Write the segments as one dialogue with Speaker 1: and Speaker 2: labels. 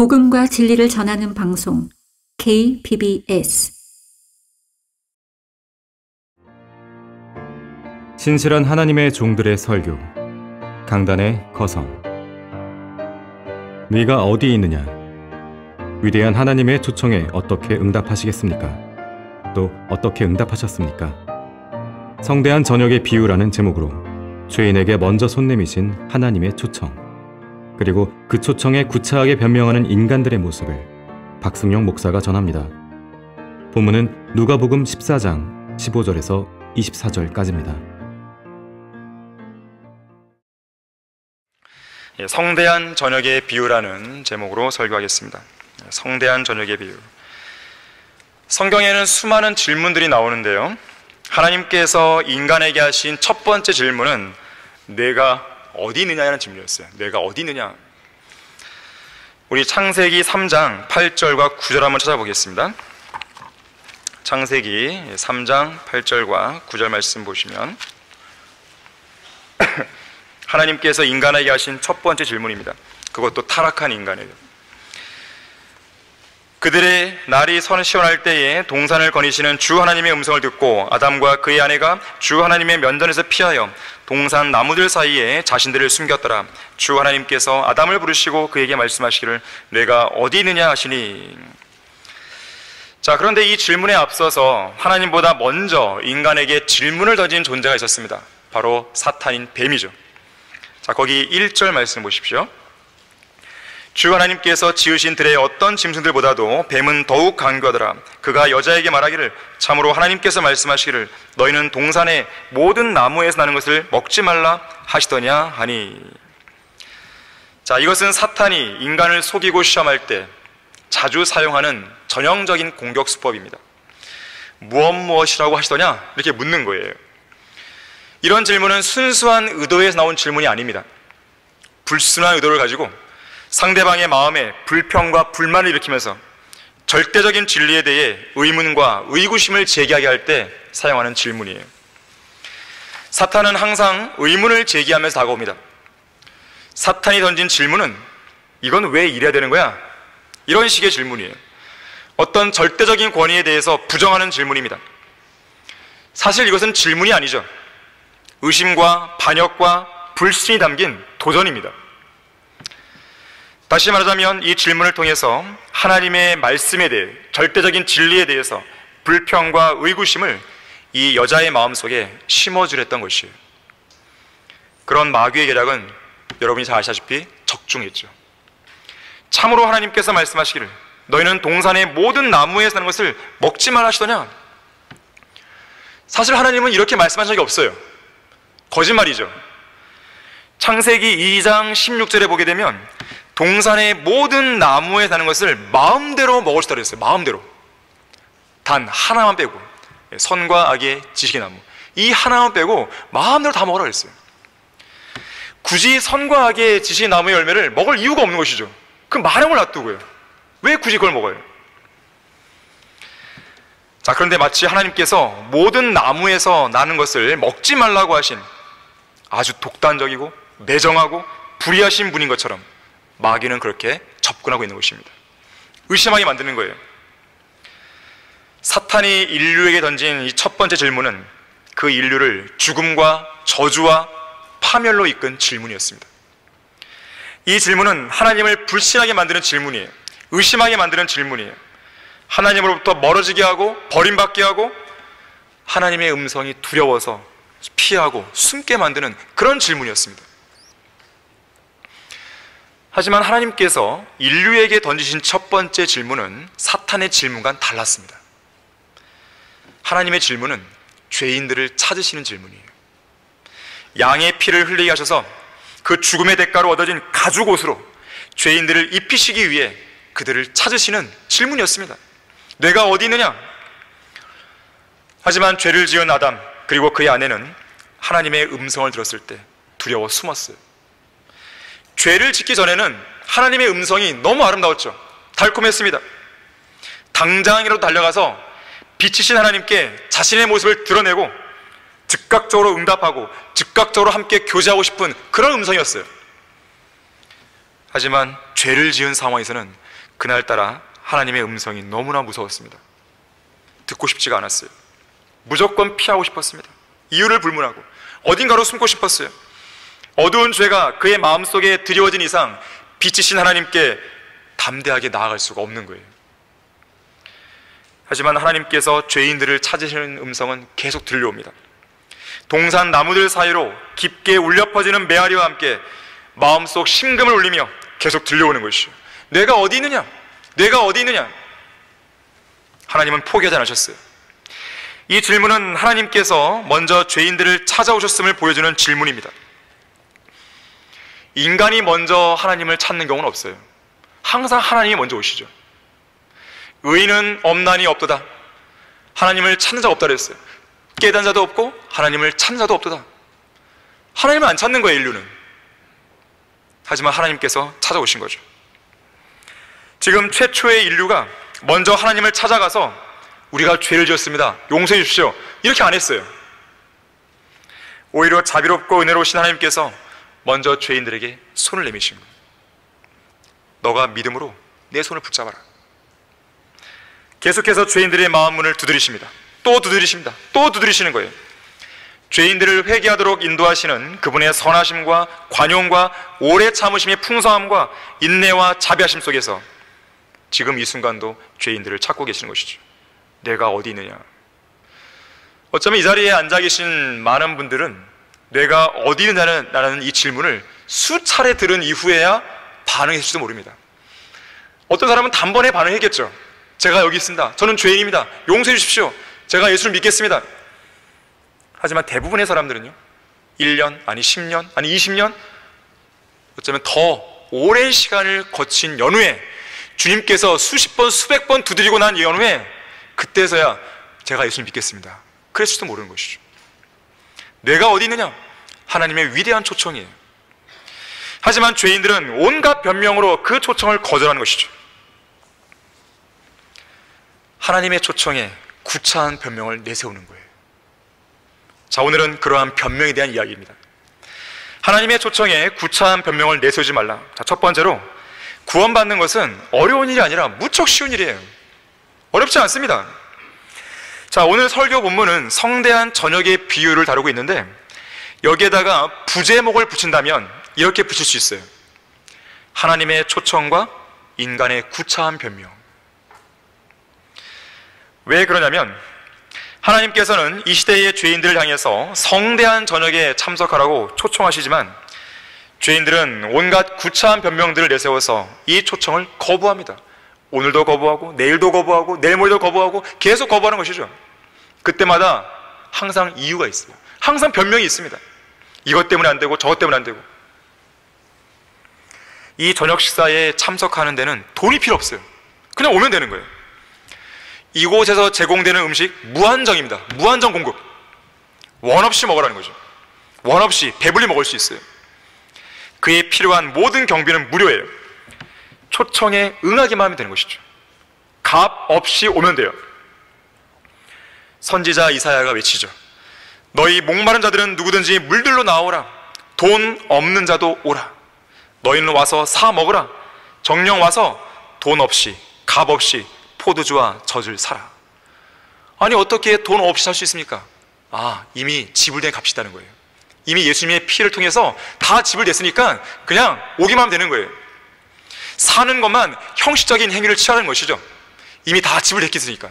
Speaker 1: 복음과 진리를 전하는 방송 KBBS
Speaker 2: 신실한 하나님의 종들의 설교. 강단의 거성. 네가 어디 있느냐? 위대한 하나님의 초청에 어떻게 응답하시겠습니까? 또 어떻게 응답하셨습니까? 성대한 저녁의 비유라는 제목으로 죄인에게 먼저 손 내미신 하나님의 초청 그리고 그 초청에 구차하게 변명하는 인간들의 모습을 박승용 목사가 전합니다. 본문은 누가복음 14장 15절에서 24절까지입니다.
Speaker 3: 예, 성대한 저녁의 비유라는 제목으로 설교하겠습니다. 성대한 저녁의 비유. 성경에는 수많은 질문들이 나오는데요. 하나님께서 인간에게 하신 첫 번째 질문은 내가 어디 있느냐는 질문이었어요. 내가 어디 있느냐? 우리 창세기 3장 8절과 9절 한번 찾아보겠습니다. 창세기 3장 8절과 9절 말씀 보시면 하나님께서 인간에게 하신 첫 번째 질문입니다. 그것도 타락한 인간에게. 그들의 날이 선 시원할 때에 동산을 거니시는 주 하나님의 음성을 듣고 아담과 그의 아내가 주 하나님의 면전에서 피하여 동산 나무들 사이에 자신들을 숨겼더라. 주 하나님께서 아담을 부르시고 그에게 말씀하시기를 내가 어디 있느냐 하시니 자, 그런데 이 질문에 앞서서 하나님보다 먼저 인간에게 질문을 던진 존재가 있었습니다. 바로 사탄인 뱀이죠. 자, 거기 1절 말씀 보십시오. 주 하나님께서 지으신 들의 어떤 짐승들보다도 뱀은 더욱 강교하더라. 그가 여자에게 말하기를 참으로 하나님께서 말씀하시기를 너희는 동산의 모든 나무에서 나는 것을 먹지 말라 하시더냐 하니. 자, 이것은 사탄이 인간을 속이고 시험할 때 자주 사용하는 전형적인 공격 수법입니다. 무엇 무엇이라고 하시더냐? 이렇게 묻는 거예요. 이런 질문은 순수한 의도에서 나온 질문이 아닙니다. 불순한 의도를 가지고 상대방의 마음에 불평과 불만을 일으키면서 절대적인 진리에 대해 의문과 의구심을 제기하게 할 때 사용하는 질문이에요. 사탄은 항상 의문을 제기하면서 다가옵니다. 사탄이 던진 질문은 이건 왜 이래야 되는 거야? 이런 식의 질문이에요. 어떤 절대적인 권위에 대해서 부정하는 질문입니다. 사실 이것은 질문이 아니죠. 의심과 반역과 불신이 담긴 도전입니다. 다시 말하자면 이 질문을 통해서 하나님의 말씀에 대해 절대적인 진리에 대해서 불평과 의구심을 이 여자의 마음속에 심어주랬던 것이에요. 그런 마귀의 계략은 여러분이 잘 아시다시피 적중했죠. 참으로 하나님께서 말씀하시기를 너희는 동산의 모든 나무에 사는 것을 먹지 말라 하시더냐? 사실 하나님은 이렇게 말씀하신 적이 없어요. 거짓말이죠. 창세기 2장 16절에 보게 되면 동산의 모든 나무에 사는 것을 마음대로 먹을 수 있다고 했어요. 마음대로. 단 하나만 빼고 선과 악의 지식의 나무. 이 하나만 빼고 마음대로 다 먹으라 그랬어요. 굳이 선과 악의 지식의 나무의 열매를 먹을 이유가 없는 것이죠. 그 마령을 놔두고요. 왜 굳이 그걸 먹어요? 자, 그런데 마치 하나님께서 모든 나무에서 나는 것을 먹지 말라고 하신 아주 독단적이고 매정하고 불의하신 분인 것처럼 마귀는 그렇게 접근하고 있는 것입니다. 의심하게 만드는 거예요. 사탄이 인류에게 던진 이 첫 번째 질문은 그 인류를 죽음과 저주와 파멸로 이끈 질문이었습니다. 이 질문은 하나님을 불신하게 만드는 질문이에요. 의심하게 만드는 질문이에요. 하나님으로부터 멀어지게 하고 버림받게 하고 하나님의 음성이 두려워서 피하고 숨게 만드는 그런 질문이었습니다. 하지만 하나님께서 인류에게 던지신 첫 번째 질문은 사탄의 질문과는 달랐습니다. 하나님의 질문은 죄인들을 찾으시는 질문이에요. 양의 피를 흘리게 하셔서 그 죽음의 대가로 얻어진 가죽 옷으로 죄인들을 입히시기 위해 그들을 찾으시는 질문이었습니다. 내가 어디 있느냐? 하지만 죄를 지은 아담 그리고 그의 아내는 하나님의 음성을 들었을 때 두려워 숨었어요. 죄를 짓기 전에는 하나님의 음성이 너무 아름다웠죠. 달콤했습니다. 당장이라도 달려가서 빛이신 하나님께 자신의 모습을 드러내고 즉각적으로 응답하고 즉각적으로 함께 교제하고 싶은 그런 음성이었어요. 하지만 죄를 지은 상황에서는 그날따라 하나님의 음성이 너무나 무서웠습니다. 듣고 싶지가 않았어요. 무조건 피하고 싶었습니다. 이유를 불문하고 어딘가로 숨고 싶었어요. 어두운 죄가 그의 마음속에 드리워진 이상 빛이신 하나님께 담대하게 나아갈 수가 없는 거예요. 하지만 하나님께서 죄인들을 찾으시는 음성은 계속 들려옵니다. 동산 나무들 사이로 깊게 울려 퍼지는 메아리와 함께 마음속 심금을 울리며 계속 들려오는 것이죠. 내가 어디 있느냐? 내가 어디 있느냐? 하나님은 포기하지 않으셨어요. 이 질문은 하나님께서 먼저 죄인들을 찾아오셨음을 보여주는 질문입니다. 인간이 먼저 하나님을 찾는 경우는 없어요. 항상 하나님이 먼저 오시죠. 의인은 없나니 없도다. 하나님을 찾는 자가 없다 그랬어요. 깨닫는 자도 없고 하나님을 찾는 자도 없도다. 하나님을 안 찾는 거예요, 인류는. 하지만 하나님께서 찾아오신 거죠. 지금 최초의 인류가 먼저 하나님을 찾아가서 우리가 죄를 지었습니다. 용서해 주십시오. 이렇게 안 했어요. 오히려 자비롭고 은혜로우신 하나님께서 먼저 죄인들에게 손을 내미신 거예요. 너가 믿음으로 내 손을 붙잡아라. 계속해서 죄인들의 마음 문을 두드리십니다. 또 두드리십니다. 또 두드리시는 거예요. 죄인들을 회개하도록 인도하시는 그분의 선하심과 관용과 오래 참으심의 풍성함과 인내와 자비하심 속에서 지금 이 순간도 죄인들을 찾고 계시는 것이죠. 내가 어디 있느냐? 어쩌면 이 자리에 앉아 계신 많은 분들은 내가 어디 있느냐는 이 질문을 수차례 들은 이후에야 반응했을지도 모릅니다. 어떤 사람은 단번에 반응했겠죠. 제가 여기 있습니다. 저는 죄인입니다. 용서해 주십시오. 제가 예수를 믿겠습니다. 하지만 대부분의 사람들은요. 1년, 아니 10년, 아니 20년, 어쩌면 더 오랜 시간을 거친 연후에 주님께서 수십 번, 수백 번 두드리고 난 연후에 그때서야 제가 예수를 믿겠습니다. 그랬을지도 모르는 것이죠. 내가 어디 있느냐? 하나님의 위대한 초청이에요. 하지만 죄인들은 온갖 변명으로 그 초청을 거절하는 것이죠. 하나님의 초청에 구차한 변명을 내세우는 거예요. 자, 오늘은 그러한 변명에 대한 이야기입니다. 하나님의 초청에 구차한 변명을 내세우지 말라. 자, 첫 번째로 구원받는 것은 어려운 일이 아니라 무척 쉬운 일이에요. 어렵지 않습니다. 자, 오늘 설교 본문은 성대한 저녁의 비유를 다루고 있는데 여기에다가 부제목을 붙인다면 이렇게 붙일 수 있어요. 하나님의 초청과 인간의 구차한 변명. 왜 그러냐면 하나님께서는 이 시대의 죄인들을 향해서 성대한 저녁에 참석하라고 초청하시지만 죄인들은 온갖 구차한 변명들을 내세워서 이 초청을 거부합니다. 오늘도 거부하고 내일도 거부하고 내일 모레도 거부하고 계속 거부하는 것이죠. 그때마다 항상 이유가 있어요. 항상 변명이 있습니다. 이것 때문에 안 되고 저것 때문에 안 되고. 이 저녁 식사에 참석하는 데는 돈이 필요 없어요. 그냥 오면 되는 거예요. 이곳에서 제공되는 음식 무한정입니다. 무한정 공급. 원 없이 먹으라는 거죠. 원 없이 배불리 먹을 수 있어요. 그에 필요한 모든 경비는 무료예요. 초청에 응하기만 하면 되는 것이죠. 값 없이 오면 돼요. 선지자 이사야가 외치죠. 너희 목마른 자들은 누구든지 물들로 나오라. 돈 없는 자도 오라. 너희는 와서 사 먹으라. 정령 와서 돈 없이 값 없이 포도주와 젖을 사라. 아니 어떻게 돈 없이 살 수 있습니까? 아 이미 지불된 값이 있다는 거예요. 이미 예수님의 피를 통해서 다 지불됐으니까 그냥 오기만 하면 되는 거예요. 사는 것만 형식적인 행위를 취하는 것이죠. 이미 다 지불됐겠으니까.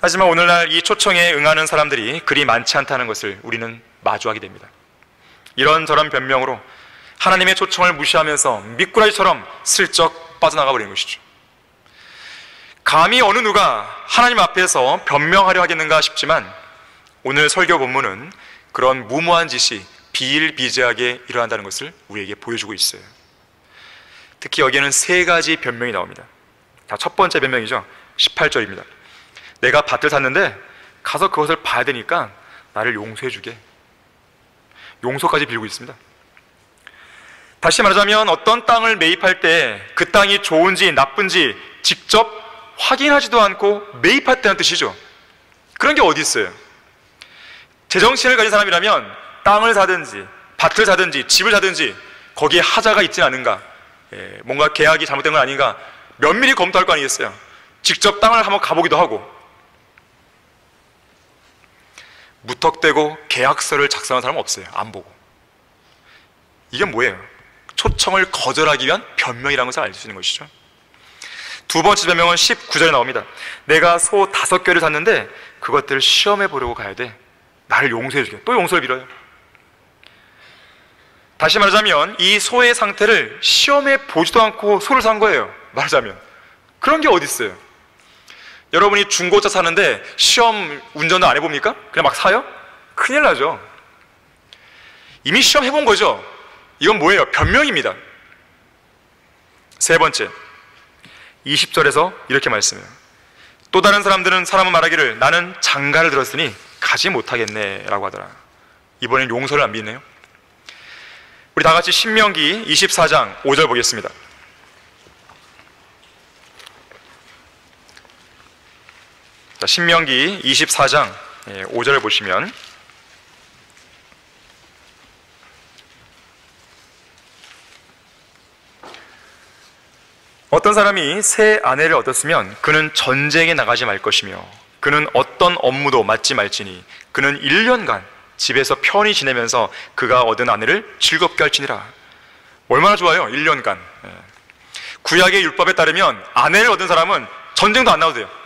Speaker 3: 하지만 오늘날 이 초청에 응하는 사람들이 그리 많지 않다는 것을 우리는 마주하게 됩니다. 이런저런 변명으로 하나님의 초청을 무시하면서 미꾸라지처럼 슬쩍 빠져나가 버리는 것이죠. 감히 어느 누가 하나님 앞에서 변명하려 하겠는가 싶지만 오늘 설교 본문은 그런 무모한 짓이 비일비재하게 일어난다는 것을 우리에게 보여주고 있어요. 특히 여기에는 세 가지 변명이 나옵니다. 자, 첫 번째 변명이죠. 18절입니다. 내가 밭을 샀는데 가서 그것을 봐야 되니까 나를 용서해 주게. 용서까지 빌고 있습니다. 다시 말하자면 어떤 땅을 매입할 때 그 땅이 좋은지 나쁜지 직접 확인하지도 않고 매입했다는 뜻이죠. 그런 게 어디 있어요? 제정신을 가진 사람이라면 땅을 사든지 밭을 사든지 집을 사든지 거기에 하자가 있지 않은가 예, 뭔가 계약이 잘못된 건 아닌가 면밀히 검토할 거 아니겠어요? 직접 땅을 한번 가보기도 하고 무턱대고 계약서를 작성한 사람은 없어요. 안 보고. 이게 뭐예요? 초청을 거절하기 위한 변명이라는 것을 알 수 있는 것이죠. 두 번째 변명은 19절에 나옵니다. 내가 소 다섯 개를 샀는데 그것들을 시험해 보려고 가야 돼. 나를 용서해 주게. 또 용서를 빌어요. 다시 말하자면 이 소의 상태를 시험해 보지도 않고 소를 산 거예요. 말하자면. 그런 게 어디 있어요? 여러분이 중고차 사는데 시험 운전을 안 해봅니까? 그냥 막 사요? 큰일 나죠. 이미 시험 해본 거죠. 이건 뭐예요? 변명입니다. 세 번째, 20절에서 이렇게 말씀해요. 또 다른 사람들은 사람은 말하기를 나는 장가를 들었으니 가지 못하겠네 라고 하더라. 이번엔 용서를 안 믿네요. 우리 다 같이 신명기 24장 5절 보겠습니다. 자, 신명기 24장 5절을 예, 보시면 어떤 사람이 새 아내를 얻었으면 그는 전쟁에 나가지 말 것이며 그는 어떤 업무도 맡지 말지니 그는 1년간 집에서 편히 지내면서 그가 얻은 아내를 즐겁게 할지니라 얼마나 좋아요 1년간 예. 구약의 율법에 따르면 아내를 얻은 사람은 전쟁도 안 나도 돼요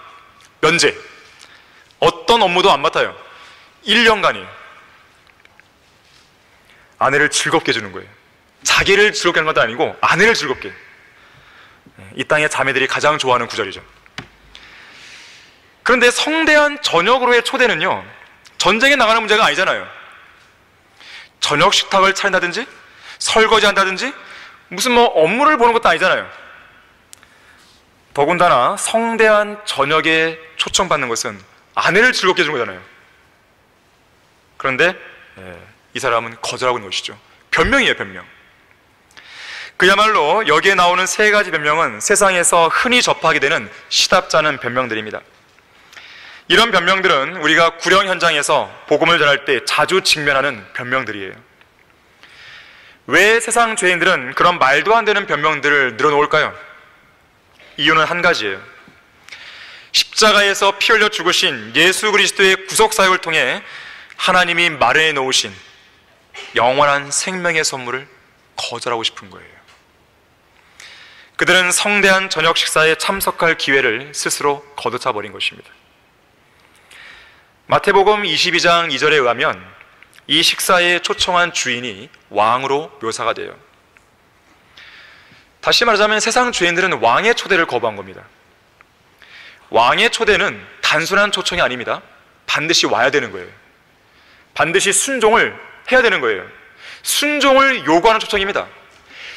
Speaker 3: 면제. 어떤 업무도 안 맡아요. 1년간이. 아내를 즐겁게 해주는 거예요. 자기를 즐겁게 하는 것도 아니고 아내를 즐겁게. 이 땅의 자매들이 가장 좋아하는 구절이죠. 그런데 성대한 저녁으로의 초대는요, 전쟁에 나가는 문제가 아니잖아요. 저녁 식탁을 차린다든지, 설거지 한다든지, 무슨 뭐 업무를 보는 것도 아니잖아요. 더군다나 성대한 저녁에 초청받는 것은 아내를 즐겁게 해준 거잖아요. 그런데 예, 이 사람은 거절하고 있는 것이죠. 변명이에요, 변명. 그야말로 여기에 나오는 세 가지 변명은 세상에서 흔히 접하게 되는 시답잖은 변명들입니다. 이런 변명들은 우리가 구령 현장에서 복음을 전할 때 자주 직면하는 변명들이에요. 왜 세상 죄인들은 그런 말도 안 되는 변명들을 늘어놓을까요? 이유는 한 가지예요. 십자가에서 피 흘려 죽으신 예수 그리스도의 구속 사역을 통해 하나님이 마련해 놓으신 영원한 생명의 선물을 거절하고 싶은 거예요. 그들은 성대한 저녁 식사에 참석할 기회를 스스로 거둬차 버린 것입니다. 마태복음 22장 2절에 의하면 이 식사에 초청한 주인이 왕으로 묘사가 돼요. 다시 말하자면 세상 죄인들은 왕의 초대를 거부한 겁니다. 왕의 초대는 단순한 초청이 아닙니다. 반드시 와야 되는 거예요. 반드시 순종을 해야 되는 거예요. 순종을 요구하는 초청입니다.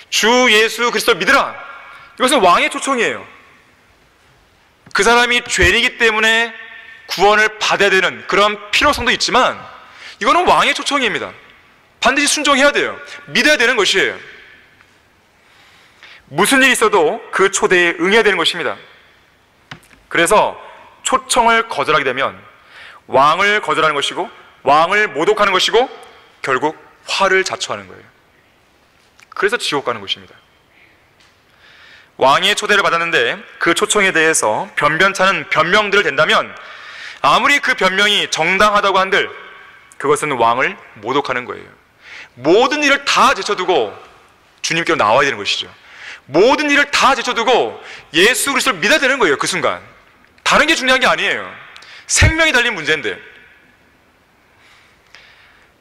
Speaker 3: 주 예수 그리스도 믿으라. 이것은 왕의 초청이에요. 그 사람이 죄인이기 때문에 구원을 받아야 되는 그런 필요성도 있지만 이거는 왕의 초청입니다. 반드시 순종해야 돼요. 믿어야 되는 것이에요. 무슨 일이 있어도 그 초대에 응해야 되는 것입니다. 그래서 초청을 거절하게 되면 왕을 거절하는 것이고 왕을 모독하는 것이고 결국 화를 자초하는 거예요. 그래서 지옥 가는 것입니다. 왕의 초대를 받았는데 그 초청에 대해서 변변찮은 변명들을 댄다면 아무리 그 변명이 정당하다고 한들 그것은 왕을 모독하는 거예요. 모든 일을 다 제쳐두고 주님께로 나와야 되는 것이죠. 모든 일을 다 제쳐두고 예수 그리스도를 믿어야 되는 거예요. 그 순간. 다른 게 중요한 게 아니에요. 생명이 달린 문제인데.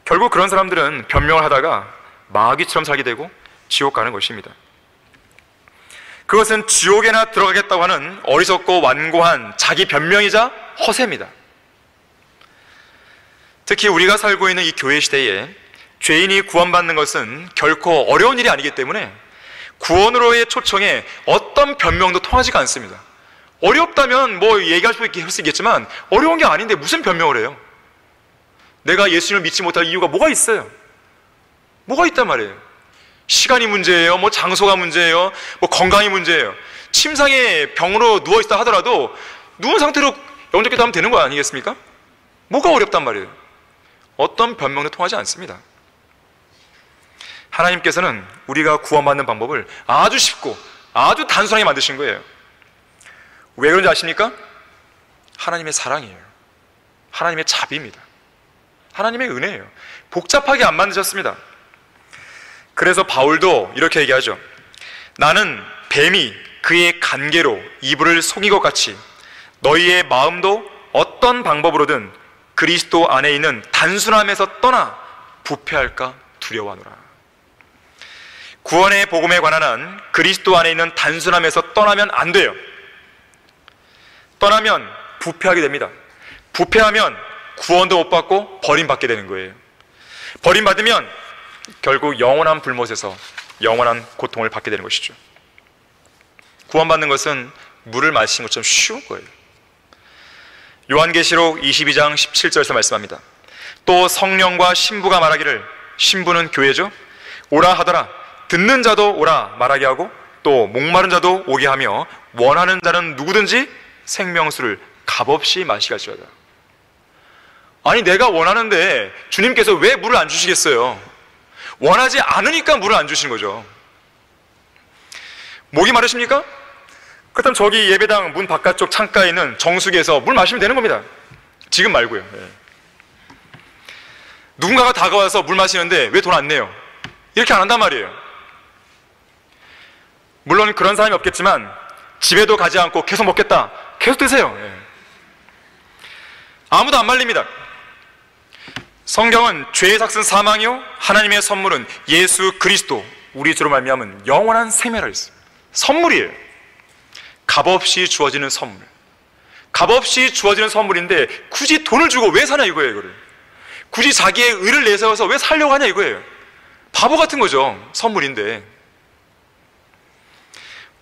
Speaker 3: 결국 그런 사람들은 변명을 하다가 마귀처럼 살게 되고 지옥 가는 것입니다. 그것은 지옥에나 들어가겠다고 하는 어리석고 완고한 자기 변명이자 허세입니다. 특히 우리가 살고 있는 이 교회 시대에 죄인이 구원받는 것은 결코 어려운 일이 아니기 때문에 구원으로의 초청에 어떤 변명도 통하지가 않습니다. 어렵다면 뭐 얘기할 수 있겠지만 어려운 게 아닌데 무슨 변명을 해요? 내가 예수님을 믿지 못할 이유가 뭐가 있어요? 뭐가 있단 말이에요? 시간이 문제예요? 뭐 장소가 문제예요? 뭐 건강이 문제예요? 침상에 병으로 누워 있다 하더라도 누운 상태로 영접 기도 하면 되는 거 아니겠습니까? 뭐가 어렵단 말이에요? 어떤 변명도 통하지 않습니다. 하나님께서는 우리가 구원받는 방법을 아주 쉽고 아주 단순하게 만드신 거예요. 왜 그런지 아십니까? 하나님의 사랑이에요. 하나님의 자비입니다. 하나님의 은혜예요. 복잡하게 안 만드셨습니다. 그래서 바울도 이렇게 얘기하죠. 나는 뱀이 그의 간계로 이불을 속인 것 같이 너희의 마음도 어떤 방법으로든 그리스도 안에 있는 단순함에서 떠나 부패할까 두려워하노라. 구원의 복음에 관한 한 그리스도 안에 있는 단순함에서 떠나면 안 돼요. 떠나면 부패하게 됩니다. 부패하면 구원도 못 받고 버림받게 되는 거예요. 버림받으면 결국 영원한 불못에서 영원한 고통을 받게 되는 것이죠. 구원받는 것은 물을 마시는 것처럼 쉬운 거예요. 요한계시록 22장 17절에서 말씀합니다. 또 성령과 신부가 말하기를 신부는 교회죠. 오라 하더라. 듣는 자도 오라 말하게 하고 또 목마른 자도 오게 하며 원하는 자는 누구든지 생명수를 값없이 마시게 하시다. 아니 내가 원하는데 주님께서 왜 물을 안 주시겠어요? 원하지 않으니까 물을 안 주시는 거죠. 목이 마르십니까? 그렇다면 저기 예배당 문 바깥쪽 창가에 있는 정수기에서 물 마시면 되는 겁니다. 지금 말고요. 네. 누군가가 다가와서 물 마시는데 왜 돈 안 내요? 이렇게 안 한단 말이에요. 물론 그런 사람이 없겠지만 집에도 가지 않고 계속 먹겠다. 계속 드세요. 네. 아무도 안 말립니다. 성경은 죄의 삭은 사망이요 하나님의 선물은 예수 그리스도 우리 주로 말미암은 영원한 생명을 있습니다. 선물이에요. 값없이 주어지는 선물. 값없이 주어지는 선물인데 굳이 돈을 주고 왜 사냐 이거예요, 이거를. 굳이 자기의 의를 내세워서 왜 살려고 하냐 이거예요. 바보 같은 거죠. 선물인데.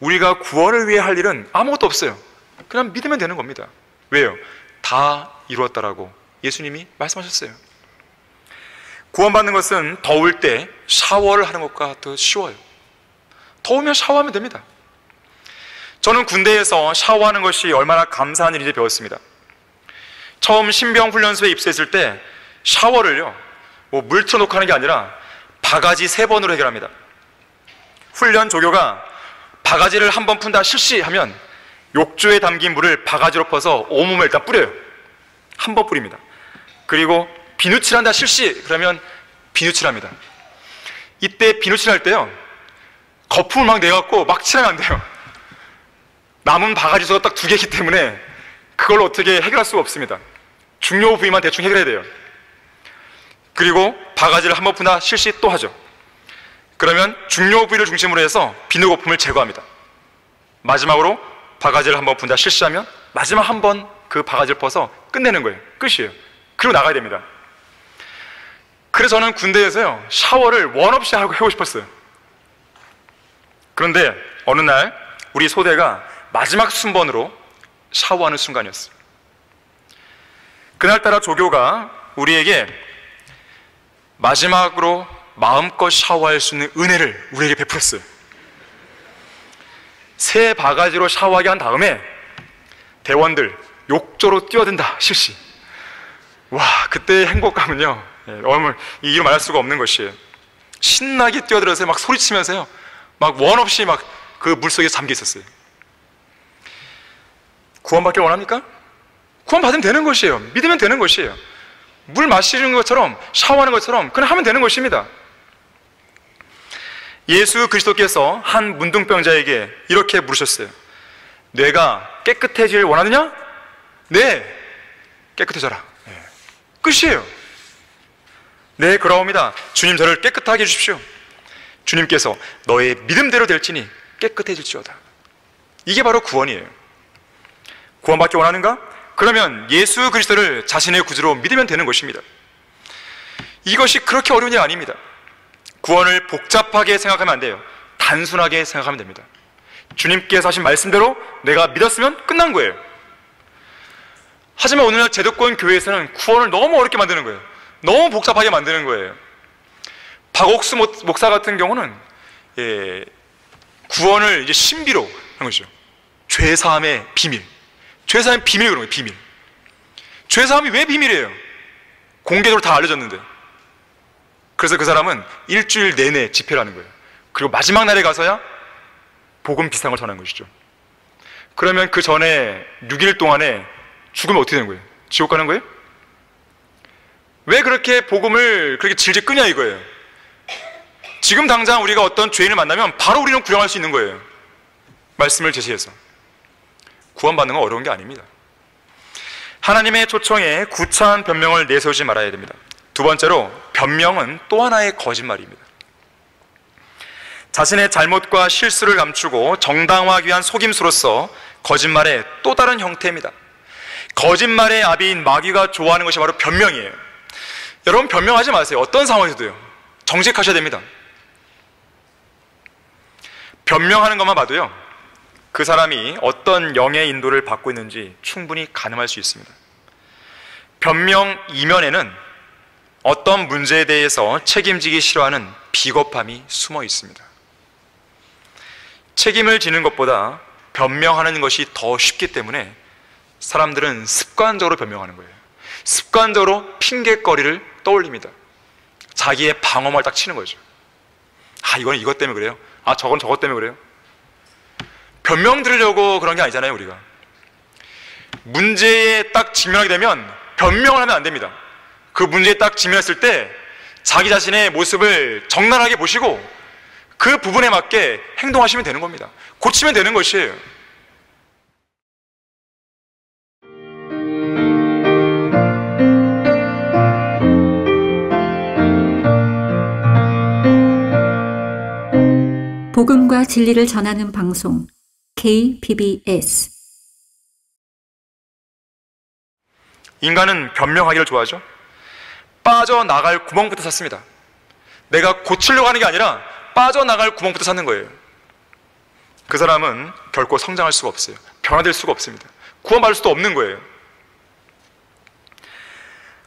Speaker 3: 우리가 구원을 위해 할 일은 아무것도 없어요. 그냥 믿으면 되는 겁니다. 왜요? 다 이루었다라고 예수님이 말씀하셨어요. 구원받는 것은 더울 때 샤워를 하는 것과 더 쉬워요. 더우면 샤워하면 됩니다. 저는 군대에서 샤워하는 것이 얼마나 감사한 일인지 배웠습니다. 처음 신병훈련소에 입소했을 때 샤워를요, 뭐 물 틀어놓고 하는 게 아니라 바가지 세 번으로 해결합니다. 훈련 조교가 바가지를 한 번 푼다 실시하면 욕조에 담긴 물을 바가지로 퍼서 온몸에 일단 뿌려요. 한 번 뿌립니다. 그리고 비누칠한다 실시 그러면 비누칠합니다. 이때 비누칠할 때요 거품을 막 내갖고 막 칠하면 안 돼요. 남은 바가지 수가 딱 두 개이기 때문에 그걸 어떻게 해결할 수가 없습니다. 중요 부위만 대충 해결해야 돼요. 그리고 바가지를 한 번 푸나 실시 또 하죠. 그러면 중요 부위를 중심으로 해서 비누 거품을 제거합니다. 마지막으로 바가지를 한 번 푼다 실시하면 마지막 한 번 그 바가지를 퍼서 끝내는 거예요. 끝이에요. 그리고 나가야 됩니다. 그래서 저는 군대에서요 샤워를 원 없이 하고 해고 싶었어요. 그런데 어느 날 우리 소대가 마지막 순번으로 샤워하는 순간이었어요. 그날따라 조교가 우리에게 마지막으로 마음껏 샤워할 수 있는 은혜를 우리에게 베풀었어요. 새 바가지로 샤워하게 한 다음에 대원들 욕조로 뛰어든다 실시. 와 그때의 행복감은요 예, 이로 말할 수가 없는 것이에요. 신나게 뛰어들어서 막 소리치면서요 막 원 없이 막 그 물속에 잠겨 있었어요. 구원받길 원합니까? 구원받으면 되는 것이에요. 믿으면 되는 것이에요. 물 마시는 것처럼 샤워하는 것처럼 그냥 하면 되는 것입니다. 예수 그리스도께서 한 문둥병자에게 이렇게 물으셨어요. 뇌가 깨끗해질 원하느냐? 네, 깨끗해져라. 네. 끝이에요. 네, 그러옵니다. 주님 저를 깨끗하게 해주십시오. 주님께서 너의 믿음대로 될지니 깨끗해질지어다. 이게 바로 구원이에요. 구원받기 원하는가? 그러면 예수 그리스도를 자신의 구주로 믿으면 되는 것입니다. 이것이 그렇게 어려운 일 아닙니다. 구원을 복잡하게 생각하면 안 돼요. 단순하게 생각하면 됩니다. 주님께서 하신 말씀대로 내가 믿었으면 끝난 거예요. 하지만 오늘날 제도권 교회에서는 구원을 너무 어렵게 만드는 거예요. 너무 복잡하게 만드는 거예요. 박옥수 목사 같은 경우는 예, 구원을 이제 신비로 하는 것이죠. 죄사함의 비밀. 죄사함 비밀 그런 거예요, 비밀. 죄사함이 왜 비밀이에요? 공개적으로 다 알려졌는데. 그래서 그 사람은 일주일 내내 집회를 하는 거예요. 그리고 마지막 날에 가서야 복음 비슷한 걸 전하는 것이죠. 그러면 그 전에 6일 동안에 죽으면 어떻게 되는 거예요? 지옥 가는 거예요? 왜 그렇게 복음을 그렇게 질질 끄냐 이거예요. 지금 당장 우리가 어떤 죄인을 만나면 바로 우리는 구령할 수 있는 거예요. 말씀을 제시해서. 구원받는 건 어려운 게 아닙니다. 하나님의 초청에 구차한 변명을 내세우지 말아야 됩니다. 두 번째로 변명은 또 하나의 거짓말입니다. 자신의 잘못과 실수를 감추고 정당화하기 위한 속임수로서 거짓말의 또 다른 형태입니다. 거짓말의 아비인 마귀가 좋아하는 것이 바로 변명이에요. 여러분 변명하지 마세요. 어떤 상황에서도요. 정직하셔야 됩니다. 변명하는 것만 봐도요. 그 사람이 어떤 영의 인도를 받고 있는지 충분히 가늠할 수 있습니다. 변명 이면에는 어떤 문제에 대해서 책임지기 싫어하는 비겁함이 숨어 있습니다. 책임을 지는 것보다 변명하는 것이 더 쉽기 때문에 사람들은 습관적으로 변명하는 거예요. 습관적으로 핑계거리를 떠올립니다. 자기의 방어말 딱 치는 거죠. 아, 이건 이것 때문에 그래요. 아, 저건 저것 때문에 그래요. 변명 들으려고 그런 게 아니잖아요, 우리가. 문제에 딱 직면하게 되면 변명을 하면 안 됩니다. 그 문제에 딱 직면했을 때 자기 자신의 모습을 적나라하게 보시고 그 부분에 맞게 행동하시면 되는 겁니다. 고치면 되는 것이에요.
Speaker 1: 복음과 진리를 전하는 방송 KBBS
Speaker 3: 인간은 변명하기를 좋아하죠. 빠져나갈 구멍부터 찾습니다. 내가 고치려고 하는 게 아니라 빠져나갈 구멍부터 찾는 거예요. 그 사람은 결코 성장할 수가 없어요. 변화될 수가 없습니다. 구원받을 수도 없는 거예요.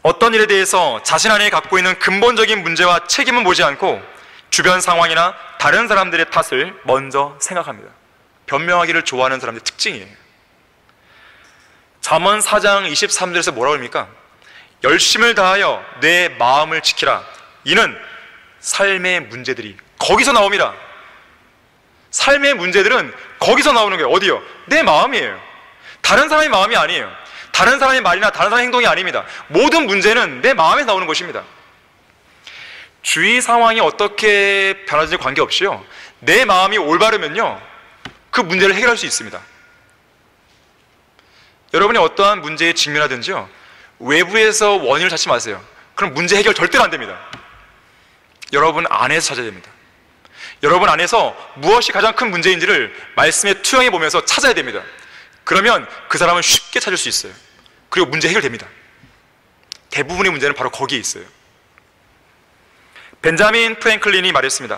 Speaker 3: 어떤 일에 대해서 자신 안에 갖고 있는 근본적인 문제와 책임은 보지 않고 주변 상황이나 다른 사람들의 탓을 먼저 생각합니다. 변명하기를 좋아하는 사람들의 특징이에요. 잠언 4장 23절에서 뭐라고 합니까? 열심을 다하여 내 마음을 지키라. 이는 삶의 문제들이 거기서 나옵니다. 삶의 문제들은 거기서 나오는 거예요. 어디요? 내 마음이에요. 다른 사람의 마음이 아니에요. 다른 사람의 말이나 다른 사람의 행동이 아닙니다. 모든 문제는 내 마음에서 나오는 것입니다. 주위 상황이 어떻게 변하든지 관계없이요. 내 마음이 올바르면요. 그 문제를 해결할 수 있습니다. 여러분이 어떠한 문제에 직면하든지요. 외부에서 원인을 찾지 마세요. 그럼 문제 해결 절대로 안 됩니다. 여러분 안에서 찾아야 됩니다. 여러분 안에서 무엇이 가장 큰 문제인지를 말씀에 투영해 보면서 찾아야 됩니다. 그러면 그 사람은 쉽게 찾을 수 있어요. 그리고 문제 해결됩니다. 대부분의 문제는 바로 거기에 있어요. 벤자민 프랭클린이 말했습니다.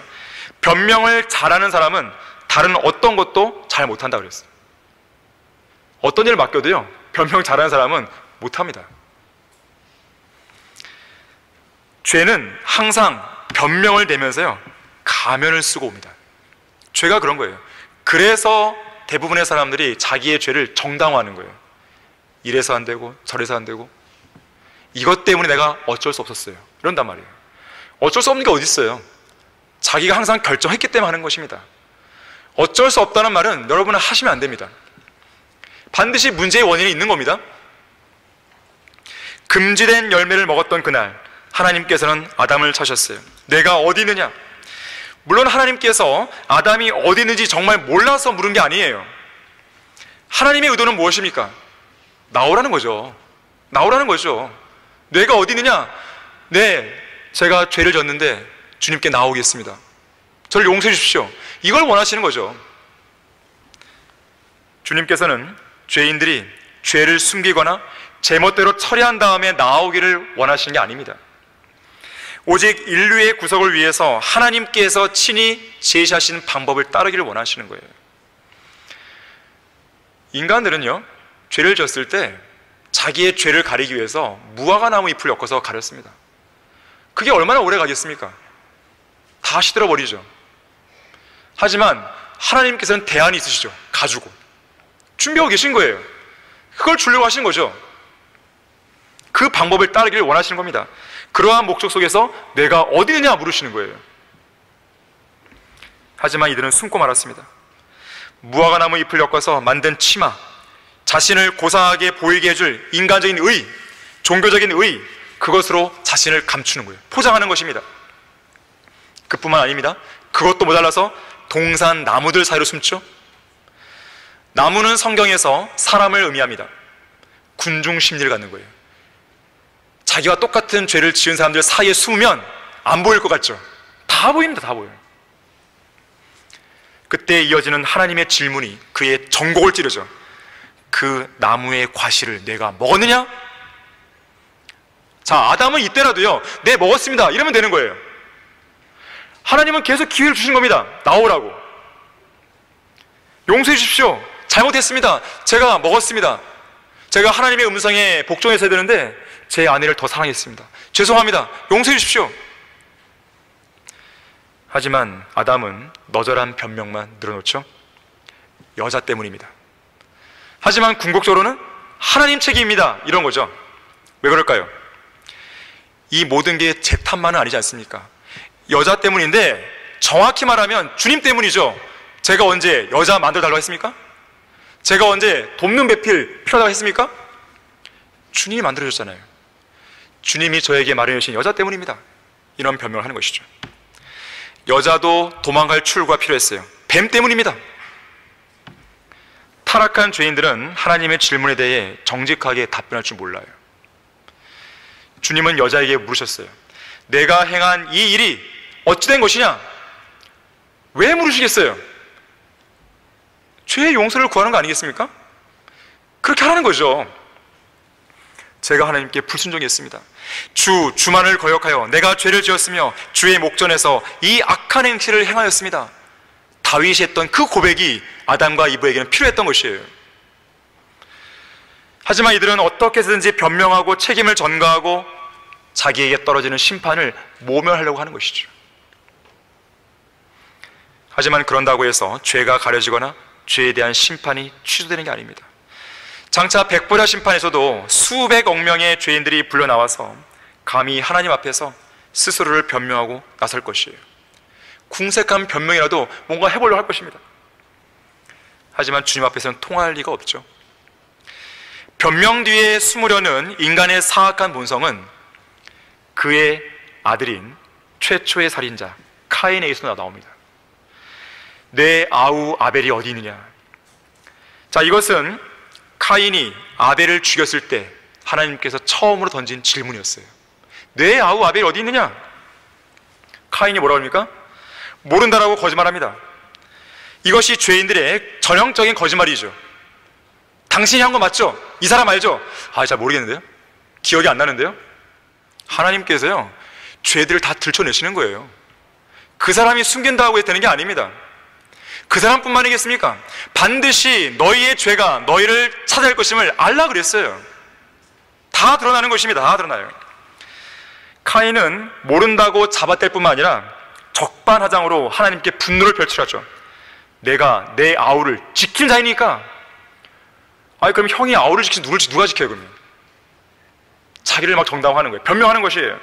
Speaker 3: 변명을 잘하는 사람은 다른 어떤 것도 잘 못한다 그랬어요. 어떤 일을 맡겨도요, 변명 잘하는 사람은 못합니다. 죄는 항상 변명을 대면서요, 가면을 쓰고 옵니다. 죄가 그런 거예요. 그래서 대부분의 사람들이 자기의 죄를 정당화하는 거예요. 이래서 안 되고, 저래서 안 되고, 이것 때문에 내가 어쩔 수 없었어요. 이런단 말이에요. 어쩔 수 없는 게 어디 있어요? 자기가 항상 결정했기 때문에 하는 것입니다. 어쩔 수 없다는 말은 여러분은 하시면 안 됩니다. 반드시 문제의 원인이 있는 겁니다. 금지된 열매를 먹었던 그날 하나님께서는 아담을 찾으셨어요. 내가 어디 있느냐? 물론 하나님께서 아담이 어디 있는지 정말 몰라서 물은 게 아니에요. 하나님의 의도는 무엇입니까? 나오라는 거죠. 나오라는 거죠. 내가 어디 있느냐? 네, 제가 죄를 졌는데 주님께 나오겠습니다. 저를 용서해 주십시오. 이걸 원하시는 거죠. 주님께서는 죄인들이 죄를 숨기거나 제멋대로 처리한 다음에 나오기를 원하시는 게 아닙니다. 오직 인류의 구속을 위해서 하나님께서 친히 제시하신 방법을 따르기를 원하시는 거예요. 인간들은요, 죄를 졌을 때 자기의 죄를 가리기 위해서 무화과 나무 잎을 엮어서 가렸습니다. 그게 얼마나 오래 가겠습니까? 다 시들어 버리죠. 하지만 하나님께서는 대안이 있으시죠. 가지고. 준비하고 계신 거예요. 그걸 주려고 하신 거죠. 그 방법을 따르기를 원하시는 겁니다. 그러한 목적 속에서 내가 어디 있느냐 물으시는 거예요. 하지만 이들은 숨고 말았습니다. 무화과 나무 잎을 엮어서 만든 치마, 자신을 고상하게 보이게 해줄 인간적인 의, 종교적인 의, 그것으로 자신을 감추는 거예요. 포장하는 것입니다. 그뿐만 아닙니다. 그것도 모자라서 동산 나무들 사이로 숨죠. 나무는 성경에서 사람을 의미합니다. 군중 심리를 갖는 거예요. 자기와 똑같은 죄를 지은 사람들 사이에 숨으면 안 보일 것 같죠? 다 보입니다, 다 보여요. 그때 이어지는 하나님의 질문이 그의 전곡을 찌르죠. 그 나무의 과실을 내가 먹었느냐? 자, 아담은 이때라도요, 네, 먹었습니다. 이러면 되는 거예요. 하나님은 계속 기회를 주신 겁니다. 나오라고. 용서해 주십시오. 잘못했습니다. 제가 먹었습니다. 제가 하나님의 음성에 복종했어야 되는데 제 아내를 더 사랑했습니다. 죄송합니다. 용서해 주십시오. 하지만 아담은 너절한 변명만 늘어놓죠. 여자 때문입니다. 하지만 궁극적으로는 하나님 책임입니다. 이런 거죠. 왜 그럴까요? 이 모든 게 제 탓만은 아니지 않습니까? 여자 때문인데 정확히 말하면 주님 때문이죠. 제가 언제 여자 만들어 달라고 했습니까? 제가 언제 돕는 배필 필요하다고 했습니까? 주님이 만들어 줬잖아요. 주님이 저에게 마련해 주신 여자 때문입니다. 이런 변명을 하는 것이죠. 여자도 도망갈 출구가 필요했어요. 뱀 때문입니다. 타락한 죄인들은 하나님의 질문에 대해 정직하게 답변할 줄 몰라요. 주님은 여자에게 물으셨어요. 내가 행한 이 일이 어찌된 것이냐? 왜 물으시겠어요? 죄의 용서를 구하는 거 아니겠습니까? 그렇게 하라는 거죠. 제가 하나님께 불순종했습니다. 주, 주만을 거역하여 내가 죄를 지었으며 주의 목전에서 이 악한 행실을 행하였습니다. 다윗이 했던 그 고백이 아담과 이브에게는 필요했던 것이에요. 하지만 이들은 어떻게 해서든지 변명하고 책임을 전가하고 자기에게 떨어지는 심판을 모면하려고 하는 것이죠. 하지만 그런다고 해서 죄가 가려지거나 죄에 대한 심판이 취소되는 게 아닙니다. 장차 백보자 심판에서도 수백억 명의 죄인들이 불려 나와서 감히 하나님 앞에서 스스로를 변명하고 나설 것이에요. 궁색한 변명이라도 뭔가 해보려고 할 것입니다. 하지만 주님 앞에서는 통할 리가 없죠. 변명 뒤에 숨으려는 인간의 사악한 본성은 그의 아들인 최초의 살인자 카인에게서 나옵니다. 내 아우 아벨이 어디 있느냐? 자, 이것은 카인이 아벨을 죽였을 때 하나님께서 처음으로 던진 질문이었어요. 내 아우 아벨이 어디 있느냐? 카인이 뭐라고 합니까? 모른다라고 거짓말합니다. 이것이 죄인들의 전형적인 거짓말이죠. 당신이 한 거 맞죠? 이 사람 알죠? 아, 잘 모르겠는데요? 기억이 안 나는데요? 하나님께서요, 죄들을 다 들춰내시는 거예요. 그 사람이 숨긴다고 되는 게 아닙니다. 그 사람뿐만이겠습니까? 반드시 너희의 죄가 너희를 찾아낼 것임을 알라 그랬어요. 다 드러나는 것입니다. 다 드러나요. 카인은 모른다고 잡아댈 뿐만 아니라 적반하장으로 하나님께 분노를 표출하죠. 내가 내 아우를 지킨 자이니까. 아니 그럼 형이 아우를 지키 누굴 누가 지켜요 그러면? 자기를 막 정당화하는 거예요. 변명하는 것이에요.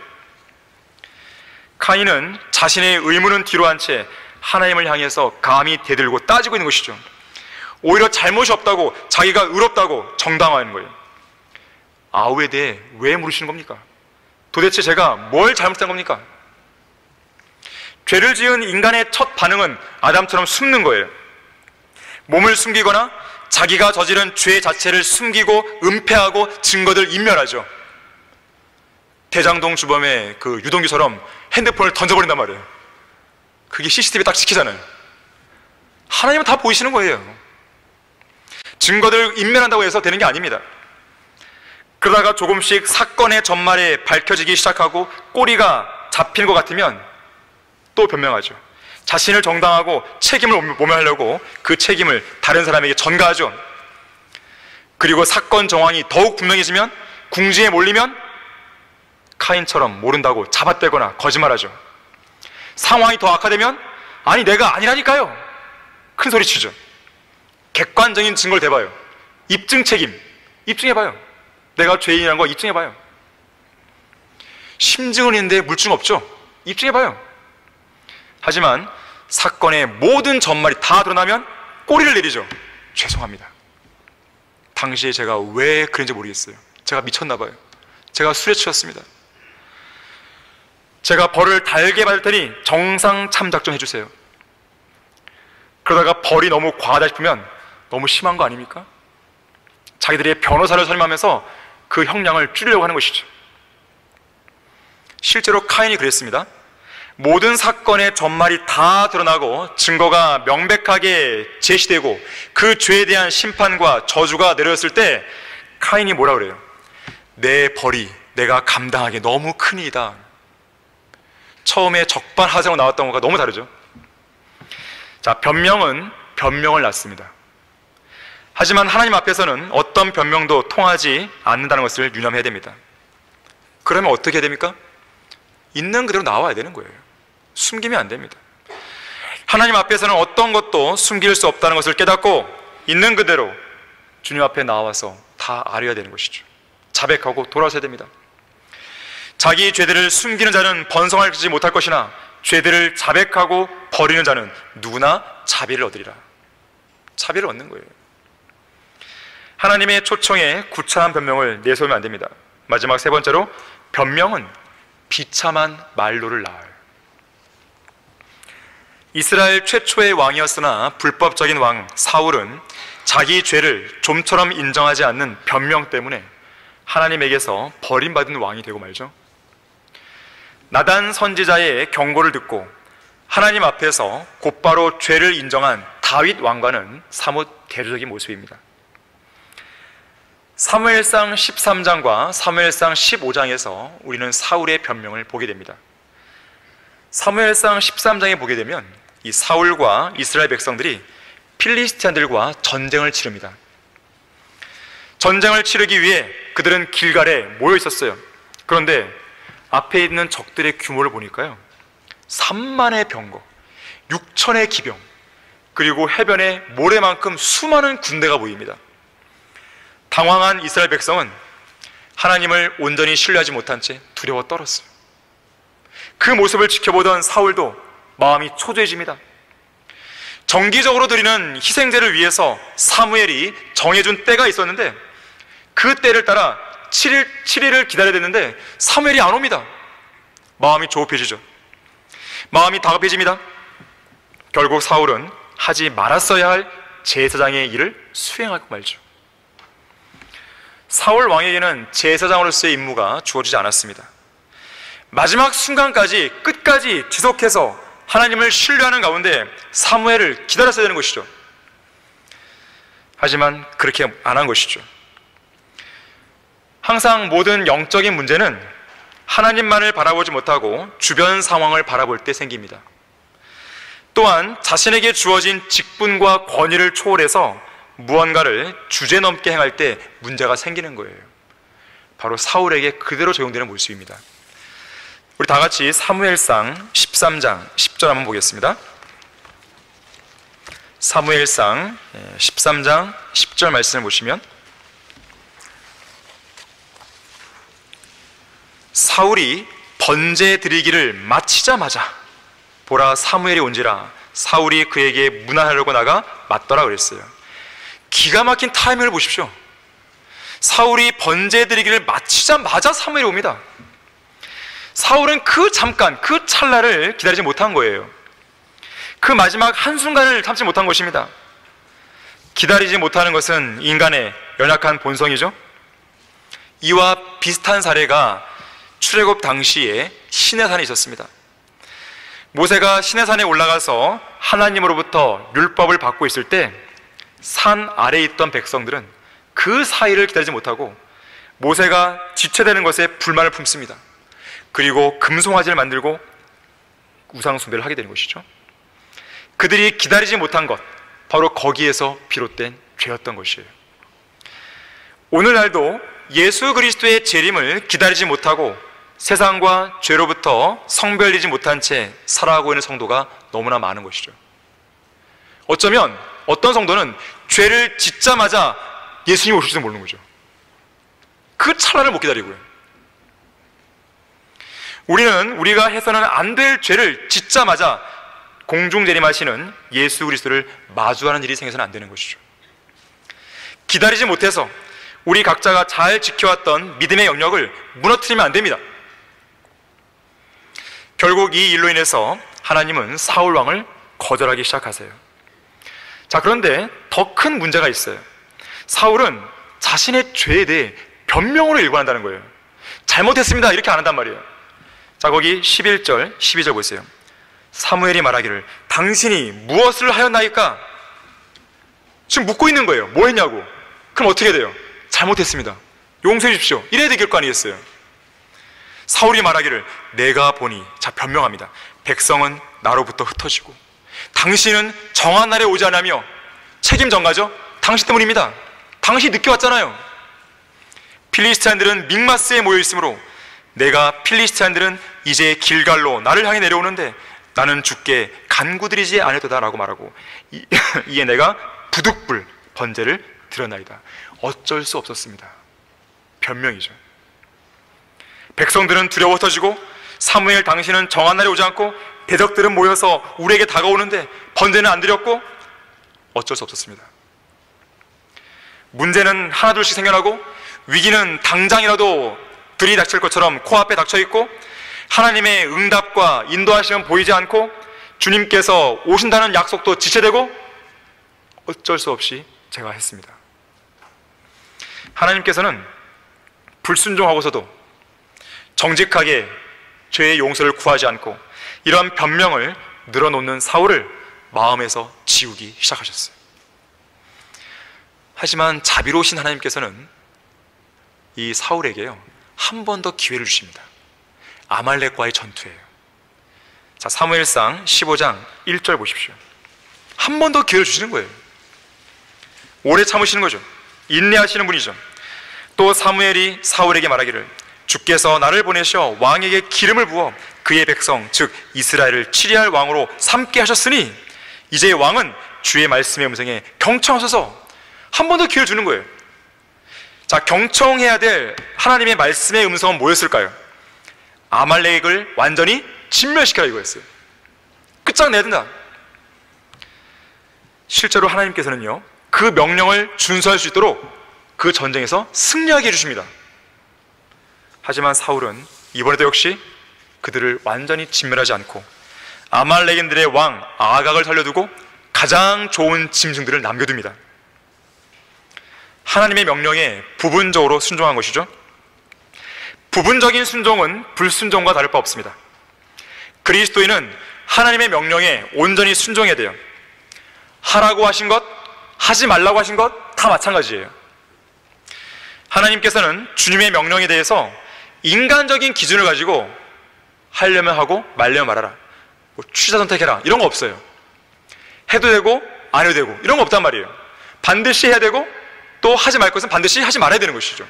Speaker 3: 카인은 자신의 의무는 뒤로 한 채 하나님을 향해서 감히 대들고 따지고 있는 것이죠. 오히려 잘못이 없다고 자기가 의롭다고 정당화하는 거예요. 아우에 대해 왜 물으시는 겁니까? 도대체 제가 뭘 잘못한 겁니까? 죄를 지은 인간의 첫 반응은 아담처럼 숨는 거예요. 몸을 숨기거나 자기가 저지른 죄 자체를 숨기고 은폐하고 증거들 인멸하죠. 대장동 주범의 그 유동규처럼 핸드폰을 던져버린단 말이에요. 그게 CCTV 딱 지키잖아요. 하나님은 다 보이시는 거예요. 증거들 인멸한다고 해서 되는 게 아닙니다. 그러다가 조금씩 사건의 전말에 밝혀지기 시작하고 꼬리가 잡히는 것 같으면 또 변명하죠. 자신을 정당하고 책임을 모면하려고 그 책임을 다른 사람에게 전가하죠. 그리고 사건 정황이 더욱 분명해지면 궁지에 몰리면 카인처럼 모른다고 잡아떼거나 거짓말하죠. 상황이 더 악화되면 아니 내가 아니라니까요. 큰 소리 치죠. 객관적인 증거를 대봐요. 입증 책임. 입증해봐요. 내가 죄인이라는 거 입증해봐요. 심증은 있는데 물증 없죠? 입증해봐요. 하지만 사건의 모든 전말이 다 드러나면 꼬리를 내리죠. 죄송합니다. 당시에 제가 왜 그런지 모르겠어요. 제가 미쳤나 봐요. 제가 술에 취했습니다. 제가 벌을 달게 받을 테니 정상 참작전 해주세요. 그러다가 벌이 너무 과하다 싶으면 너무 심한 거 아닙니까? 자기들의 변호사를 선임하면서 그 형량을 줄이려고 하는 것이죠. 실제로 카인이 그랬습니다. 모든 사건의 전말이 다 드러나고 증거가 명백하게 제시되고 그 죄에 대한 심판과 저주가 내려졌을 때 카인이 뭐라 그래요? 내 벌이 내가 감당하기 너무 크니이다. 처음에 적반하장으로 나왔던 것과 너무 다르죠. 자, 변명은 변명을 낳습니다. 하지만 하나님 앞에서는 어떤 변명도 통하지 않는다는 것을 유념해야 됩니다. 그러면 어떻게 해야 됩니까? 있는 그대로 나와야 되는 거예요. 숨기면 안 됩니다. 하나님 앞에서는 어떤 것도 숨길 수 없다는 것을 깨닫고 있는 그대로 주님 앞에 나와서 다 알아야 되는 것이죠. 자백하고 돌아서야 됩니다. 자기 죄들을 숨기는 자는 번성하지 못할 것이나 죄들을 자백하고 버리는 자는 누구나 자비를 얻으리라. 자비를 얻는 거예요. 하나님의 초청에 구차한 변명을 내세우면 안 됩니다. 마지막 세 번째로 변명은 비참한 말로를 낳아요. 이스라엘 최초의 왕이었으나 불법적인 왕 사울은 자기 죄를 좀처럼 인정하지 않는 변명 때문에 하나님에게서 버림받은 왕이 되고 말죠. 나단 선지자의 경고를 듣고 하나님 앞에서 곧바로 죄를 인정한 다윗 왕과는 사뭇 대조적인 모습입니다. 사무엘상 13장과 사무엘상 15장에서 우리는 사울의 변명을 보게 됩니다. 사무엘상 13장에 보게 되면 이 사울과 이스라엘 백성들이 필리스티안들과 전쟁을 치릅니다. 전쟁을 치르기 위해 그들은 길갈에 모여 있었어요. 그런데 앞에 있는 적들의 규모를 보니까요. 3만의 병거, 6천의 기병, 그리고 해변에 모래만큼 수많은 군대가 보입니다. 당황한 이스라엘 백성은 하나님을 온전히 신뢰하지 못한 채 두려워 떨었어요. 그 모습을 지켜보던 사울도 마음이 초조해집니다. 정기적으로 드리는 희생제를 위해서 사무엘이 정해준 때가 있었는데 그 때를 따라 7일, 7일을 기다려야 되는데 사무엘이 안 옵니다. 마음이 조급해지죠. 마음이 다급해집니다. 결국 사울은 하지 말았어야 할 제사장의 일을 수행하고 말죠. 사울 왕에게는 제사장으로서의 임무가 주어지지 않았습니다. 마지막 순간까지 끝까지 지속해서 하나님을 신뢰하는 가운데 사무엘을 기다렸어야 되는 것이죠. 하지만 그렇게 안 한 것이죠. 항상 모든 영적인 문제는 하나님만을 바라보지 못하고 주변 상황을 바라볼 때 생깁니다. 또한 자신에게 주어진 직분과 권위를 초월해서 무언가를 주제 넘게 행할 때 문제가 생기는 거예요. 바로 사울에게 그대로 적용되는 모습입니다. 우리 다 같이 사무엘상 13장 10절 한번 보겠습니다. 사무엘상 13장 10절 말씀을 보시면 사울이 번제 드리기를 마치자마자 보라 사무엘이 온지라 사울이 그에게 문안하려고 나가 맞더라 그랬어요. 기가 막힌 타이밍을 보십시오. 사울이 번제 드리기를 마치자마자 사무엘이 옵니다. 사울은 그 잠깐, 그 찰나를 기다리지 못한 거예요. 그 마지막 한순간을 참지 못한 것입니다. 기다리지 못하는 것은 인간의 연약한 본성이죠. 이와 비슷한 사례가 출애굽 당시에 시내산에 있었습니다. 모세가 시내산에 올라가서 하나님으로부터 율법을 받고 있을 때 산 아래에 있던 백성들은 그 사이를 기다리지 못하고 모세가 지체되는 것에 불만을 품습니다. 그리고 금송아지를 만들고 우상숭배를 하게 되는 것이죠. 그들이 기다리지 못한 것, 바로 거기에서 비롯된 죄였던 것이에요. 오늘날도 예수 그리스도의 재림을 기다리지 못하고 세상과 죄로부터 성별리지 못한 채 살아가고 있는 성도가 너무나 많은 것이죠. 어쩌면 어떤 성도는 죄를 짓자마자 예수님 오실지도 모르는 거죠. 그 찰나를 못 기다리고요. 우리는 우리가 해서는 안 될 죄를 짓자마자 공중 재림하시는 예수 그리스도를 마주하는 일이 생겨서는 안 되는 것이죠. 기다리지 못해서 우리 각자가 잘 지켜왔던 믿음의 영역을 무너뜨리면 안 됩니다. 결국 이 일로 인해서 하나님은 사울 왕을 거절하기 시작하세요. 자, 그런데 더 큰 문제가 있어요. 사울은 자신의 죄에 대해 변명으로 일관한다는 거예요. 잘못했습니다. 이렇게 안 한단 말이에요. 자, 거기 11절, 12절 보세요. 사무엘이 말하기를 당신이 무엇을 하였나이까? 지금 묻고 있는 거예요. 뭐 했냐고. 그럼 어떻게 돼요? 잘못했습니다. 용서해 주십시오. 이래야 될거 아니겠어요? 사울이 말하기를 내가 보니 자 변명합니다. 백성은 나로부터 흩어지고 당신은 정한 날에 오지 않으며 책임 전가죠? 당신 때문입니다. 당신이 늦게 왔잖아요. 필리스타인들은 믹마스에 모여 있으므로 내가 필리스타인들은 이제 길갈로 나를 향해 내려오는데 나는 죽게 간구드리지 않았다라고 말하고 이에 내가 부득불 번제를 드러나이다. 어쩔 수 없었습니다. 변명이죠. 백성들은 두려워 터지고 사무엘 당신은 정한 날에 오지 않고 대적들은 모여서 우리에게 다가오는데 번제는 안 드렸고 어쩔 수 없었습니다. 문제는 하나둘씩 생겨나고 위기는 당장이라도 들이 닥칠 것처럼 코앞에 닥쳐 있고 하나님의 응답과 인도하심은 보이지 않고 주님께서 오신다는 약속도 지체되고 어쩔 수 없이 제가 했습니다. 하나님께서는 불순종하고서도 정직하게 죄의 용서를 구하지 않고 이러한 변명을 늘어놓는 사울을 마음에서 지우기 시작하셨어요. 하지만 자비로우신 하나님께서는 이 사울에게요 한 번 더 기회를 주십니다. 아말렉과의 전투예요. 자 사무엘상 15장 1절 보십시오. 한 번 더 기회를 주시는 거예요. 오래 참으시는 거죠. 인내하시는 분이죠. 또 사무엘이 사울에게 말하기를 주께서 나를 보내셔 왕에게 기름을 부어 그의 백성 즉 이스라엘을 치리할 왕으로 삼게 하셨으니 이제 왕은 주의 말씀의 음성에 경청하소서 한 번 더 기회를 주는 거예요. 자, 경청해야 될 하나님의 말씀의 음성은 뭐였을까요? 아말렉을 완전히 진멸시켜라 이거였어요. 끝장내야 된다. 실제로 하나님께서는요, 그 명령을 준수할 수 있도록 그 전쟁에서 승리하게 해주십니다. 하지만 사울은 이번에도 역시 그들을 완전히 진멸하지 않고 아말렉인들의 왕 아각을 살려두고 가장 좋은 짐승들을 남겨둡니다. 하나님의 명령에 부분적으로 순종한 것이죠. 부분적인 순종은 불순종과 다를 바 없습니다. 그리스도인은 하나님의 명령에 온전히 순종해야 돼요. 하라고 하신 것, 하지 말라고 하신 것 다 마찬가지예요. 하나님께서는 주님의 명령에 대해서 인간적인 기준을 가지고 하려면 하고 말려면 말하라. 뭐 취사 선택해라. 이런 거 없어요. 해도 되고 안 해도 되고 이런 거 없단 말이에요. 반드시 해야 되고 또 하지 말 것은 반드시 하지 말아야 되는 것이죠.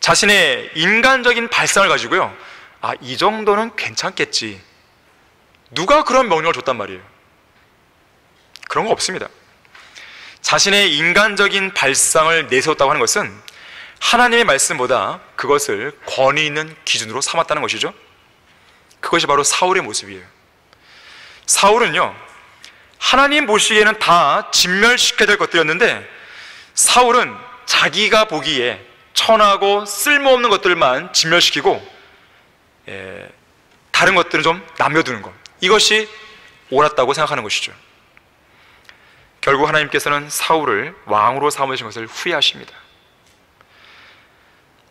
Speaker 3: 자신의 인간적인 발상을 가지고요. 아, 이 정도는 괜찮겠지. 누가 그런 명령을 줬단 말이에요. 그런 거 없습니다. 자신의 인간적인 발상을 내세웠다고 하는 것은 하나님의 말씀보다 그것을 권위 있는 기준으로 삼았다는 것이죠. 그것이 바로 사울의 모습이에요. 사울은요, 하나님 보시기에는 다 진멸시켜야 될 것들이었는데, 사울은 자기가 보기에 천하고 쓸모없는 것들만 진멸시키고, 예, 다른 것들은 좀 남겨두는 것. 이것이 옳았다고 생각하는 것이죠. 결국 하나님께서는 사울을 왕으로 삼으신 것을 후회하십니다.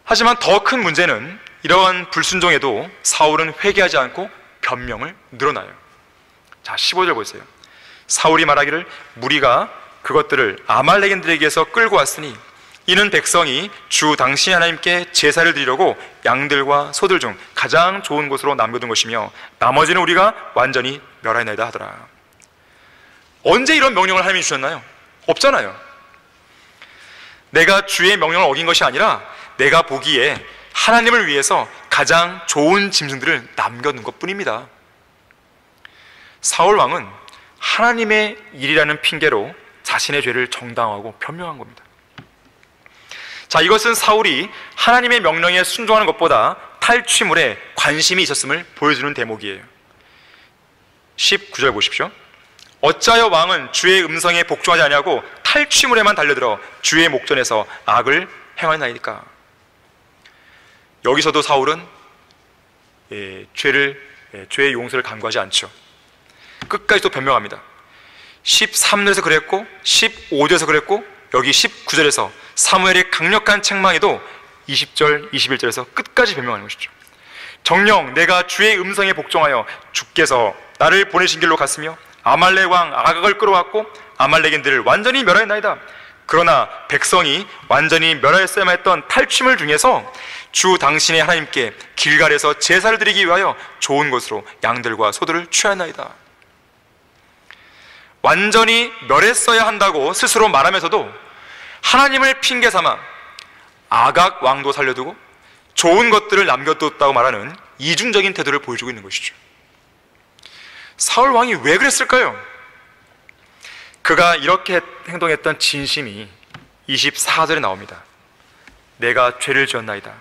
Speaker 3: 하지만 더 큰 문제는 이러한 불순종에도 사울은 회개하지 않고 변명을 늘어나요. 자, 15절 보세요. 사울이 말하기를 무리가 그것들을 아말렉인들에게서 끌고 왔으니 이는 백성이 주 당신 하나님께 제사를 드리려고 양들과 소들 중 가장 좋은 곳으로 남겨둔 것이며 나머지는 우리가 완전히 멸하나이다 하더라. 언제 이런 명령을 하나님이 주셨나요? 없잖아요. 내가 주의 명령을 어긴 것이 아니라 내가 보기에 하나님을 위해서 가장 좋은 짐승들을 남겨둔 것 뿐입니다. 사울 왕은 하나님의 일이라는 핑계로 자신의 죄를 정당하고 변명한 겁니다. 자, 이것은 사울이 하나님의 명령에 순종하는 것보다 탈취물에 관심이 있었음을 보여주는 대목이에요. 19절 보십시오. 어찌하여 왕은 주의 음성에 복종하지 아니하고 탈취물에만 달려들어 주의 목전에서 악을 행하나이까. 여기서도 사울은 예, 죄를 예, 죄의 용서를 간구하지 않죠. 끝까지 또 변명합니다. 13절에서 그랬고 15절에서 그랬고 여기 19절에서 사무엘의 강력한 책망에도 20절, 21절에서 끝까지 변명하는 것이죠. 정령 내가 주의 음성에 복종하여 주께서 나를 보내신 길로 갔으며 아말렉 왕 아각을 끌어왔고 아말렉인들을 완전히 멸하였나이다. 그러나 백성이 완전히 멸하였어야만 했던 탈취물 중에서 주 당신의 하나님께 길갈에서 제사를 드리기 위하여 좋은 것으로 양들과 소들을 취하나이다. 완전히 멸했어야 한다고 스스로 말하면서도 하나님을 핑계 삼아 아각 왕도 살려두고 좋은 것들을 남겨뒀다고 말하는 이중적인 태도를 보여주고 있는 것이죠. 사울 왕이 왜 그랬을까요? 그가 이렇게 행동했던 진심이 24절에 나옵니다. 내가 죄를 지었나이다.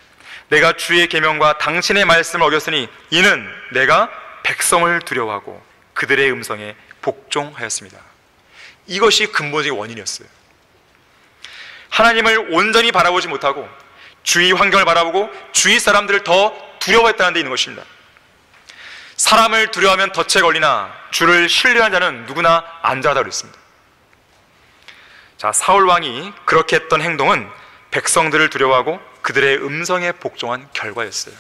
Speaker 3: 내가 주의 계명과 당신의 말씀을 어겼으니 이는 내가 백성을 두려워하고 그들의 음성에 복종하였습니다. 이것이 근본적인 원인이었어요. 하나님을 온전히 바라보지 못하고 주위 환경을 바라보고 주위 사람들을 더 두려워했다는 데 있는 것입니다. 사람을 두려워하면 덫에 걸리나 주를 신뢰한 자는 누구나 안전하다고 그랬습니다. 자, 사울 왕이 그렇게 했던 행동은 백성들을 두려워하고 그들의 음성에 복종한 결과였어요.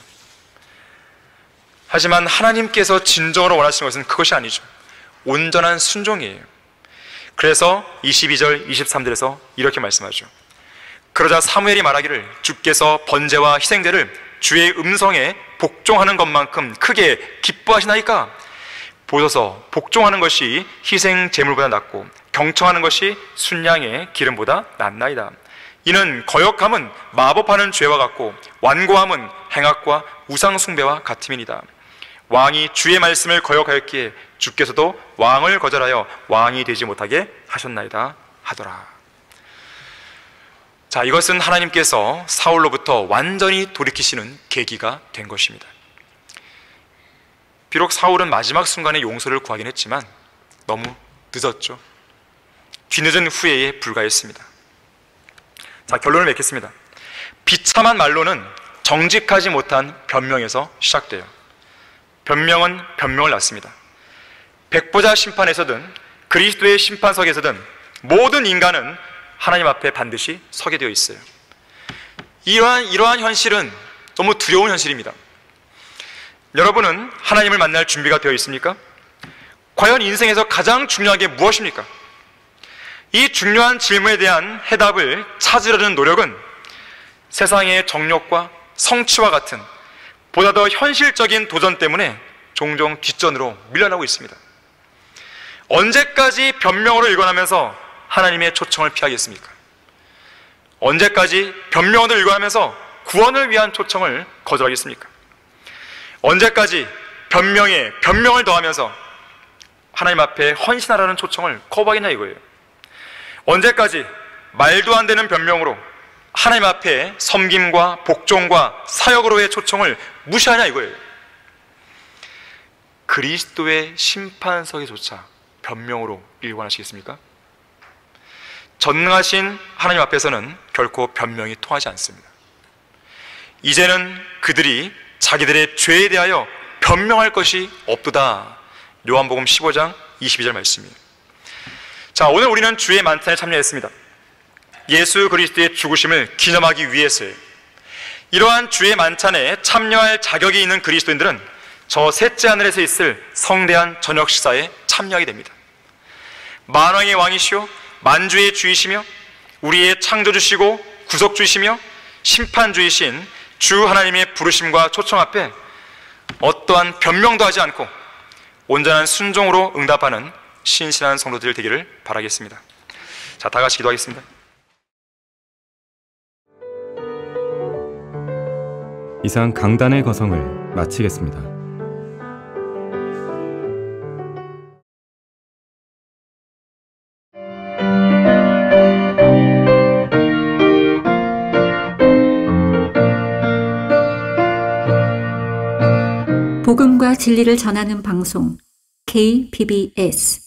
Speaker 3: 하지만 하나님께서 진정으로 원하시는 것은 그것이 아니죠. 온전한 순종이에요. 그래서 22절, 23절에서 이렇게 말씀하죠. 그러자 사무엘이 말하기를 주께서 번제와 희생제를 주의 음성에 복종하는 것만큼 크게 기뻐하시나이까? 보소서 복종하는 것이 희생 제물보다 낫고 경청하는 것이 순양의 기름보다 낫나이다. 이는 거역함은 마법하는 죄와 같고 완고함은 행악과 우상 숭배와 같음이니다. 왕이 주의 말씀을 거역하였기에 주께서도 왕을 거절하여 왕이 되지 못하게 하셨나이다 하더라. 자, 이것은 하나님께서 사울로부터 완전히 돌이키시는 계기가 된 것입니다. 비록 사울은 마지막 순간에 용서를 구하긴 했지만 너무 늦었죠. 뒤늦은 후회에 불과했습니다. 자, 결론을 맺겠습니다. 비참한 말로는 정직하지 못한 변명에서 시작돼요. 변명은 변명을 낳습니다. 백보자 심판에서든 그리스도의 심판석에서든 모든 인간은 하나님 앞에 반드시 서게 되어 있어요. 이러한, 이러한 현실은 너무 두려운 현실입니다. 여러분은 하나님을 만날 준비가 되어 있습니까? 과연 인생에서 가장 중요한 게 무엇입니까? 이 중요한 질문에 대한 해답을 찾으려는 노력은 세상의 정력과 성취와 같은 보다 더 현실적인 도전 때문에 종종 뒷전으로 밀려나고 있습니다. 언제까지 변명으로 일관하면서 하나님의 초청을 피하겠습니까? 언제까지 변명을 일관하면서 구원을 위한 초청을 거절하겠습니까? 언제까지 변명에 변명을 더하면서 하나님 앞에 헌신하라는 초청을 거부하겠냐 이거예요. 언제까지 말도 안 되는 변명으로 하나님 앞에 섬김과 복종과 사역으로의 초청을 무시하냐 이거예요. 그리스도의 심판석에조차 변명으로 일관하시겠습니까? 전능하신 하나님 앞에서는 결코 변명이 통하지 않습니다. 이제는 그들이 자기들의 죄에 대하여 변명할 것이 없도다. 요한복음 15장 22절 말씀입니다. 자, 오늘 우리는 주의 만찬에 참여했습니다. 예수 그리스도의 죽으심을 기념하기 위해서요. 이러한 주의 만찬에 참여할 자격이 있는 그리스도인들은 저 셋째 하늘에서 있을 성대한 저녁 식사에 참여하게 됩니다. 만왕의 왕이시오 만주의 주이시며 우리의 창조주시고 구속주이시며 심판주이신 주 하나님의 부르심과 초청 앞에 어떠한 변명도 하지 않고 온전한 순종으로 응답하는 신실한 성도들 되기를 바라겠습니다. 자, 다 같이 기도하겠습니다.
Speaker 2: 이상 강단의 거성을 마치겠습니다.
Speaker 1: 복음과 진리를 전하는 방송 KBBS